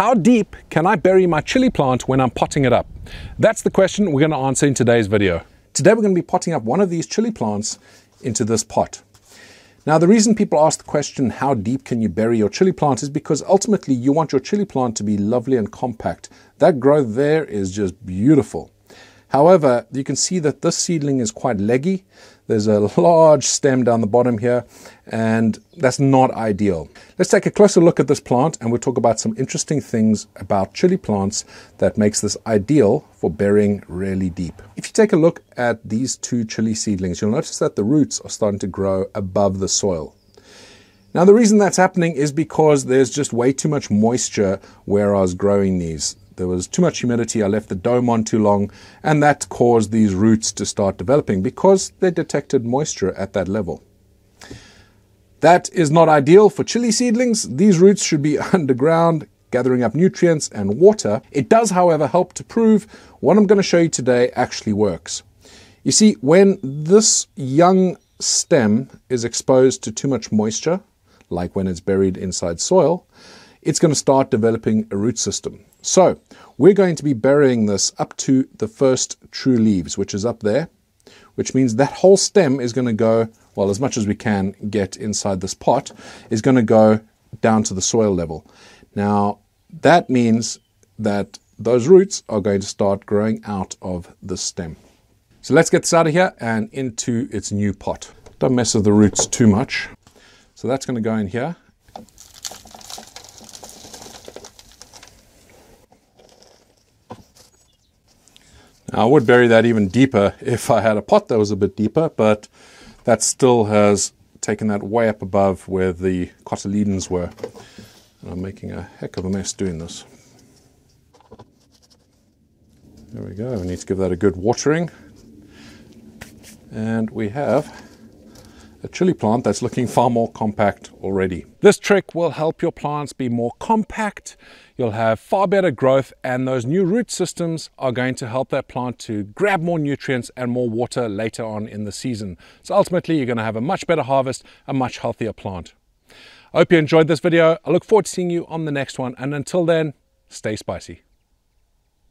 How deep can I bury my chili plant when I'm potting it up? That's the question we're going to answer in today's video. Today we're going to be potting up one of these chili plants into this pot. Now the reason people ask the question how deep can you bury your chili plant is because ultimately you want your chili plant to be lovely and compact. That growth there is just beautiful. However, you can see that this seedling is quite leggy. There's a large stem down the bottom here, and that's not ideal. Let's take a closer look at this plant and we'll talk about some interesting things about chili plants that makes this ideal for burying really deep. If you take a look at these two chili seedlings, you'll notice that the roots are starting to grow above the soil. Now, the reason that's happening is because there's just way too much moisture where I was growing these. There was too much humidity. I left the dome on too long, and that caused these roots to start developing because they detected moisture at that level. That is not ideal for chili seedlings. These roots should be underground, gathering up nutrients and water. It does, however, help to prove what I'm going to show you today actually works. You see, when this young stem is exposed to too much moisture, like when it's buried inside soil, it's going to start developing a root system. So we're going to be burying this up to the first true leaves, which is up there, which means that whole stem is going to go, well, as much as we can get inside this pot, is going to go down to the soil level. Now, that means that those roots are going to start growing out of the stem. So let's get this out of here and into its new pot. Don't mess with the roots too much. So that's going to go in here Now, I would bury that even deeper if I had a pot that was a bit deeper, but that still has taken that way up above where the cotyledons were. And I'm making a heck of a mess doing this. There we go. We need to give that a good watering. And we have a chili plant that's looking far more compact already. This trick will help your plants be more compact. You'll have far better growth and those new root systems are going to help that plant to grab more nutrients and more water later on in the season. So ultimately you're going to have a much better harvest, a much healthier plant. I hope you enjoyed this video. I look forward to seeing you on the next one. And until then, stay spicy.